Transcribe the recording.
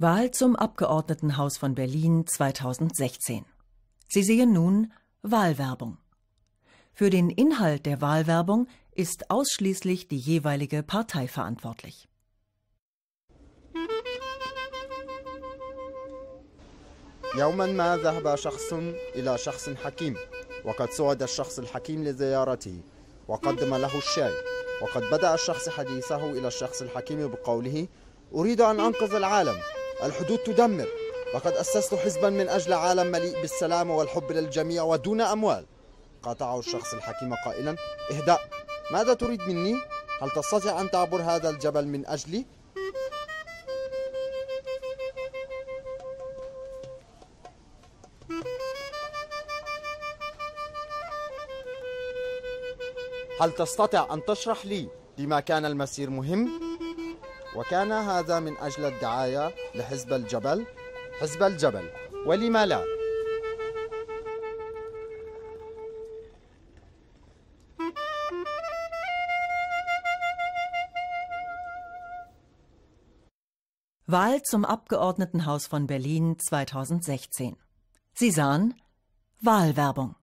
Wahl zum Abgeordnetenhaus von Berlin 2016. Sie sehen nun Wahlwerbung. Für den Inhalt der Wahlwerbung ist ausschließlich die jeweilige Partei verantwortlich. يوما ما ذهب شخص إلى شخص حكيم وقد سعد الشخص الحكيم لزيارته وقدم له الشاي وقد بدأ الشخص حديثه إلى الشخص الحكيم بقوله أريد أن أنقذ العالم الحدود تدمر لقد أسست حزبا من أجل عالم مليء بالسلام والحب للجميع ودون أموال قاطعه الشخص الحكيم قائلا اهدأ ماذا تريد مني؟ هل تستطيع أن تعبر هذا الجبل من أجلي؟ هل تستطيع أن تشرح لي لما كان المسير مهم؟ وكان هذا من أجل الدعاية لحزب الجبل حزب الجبل ولما لا؟ Wahl zum Abgeordnetenhaus von Berlin 2016. Sie sahen Wahlwerbung.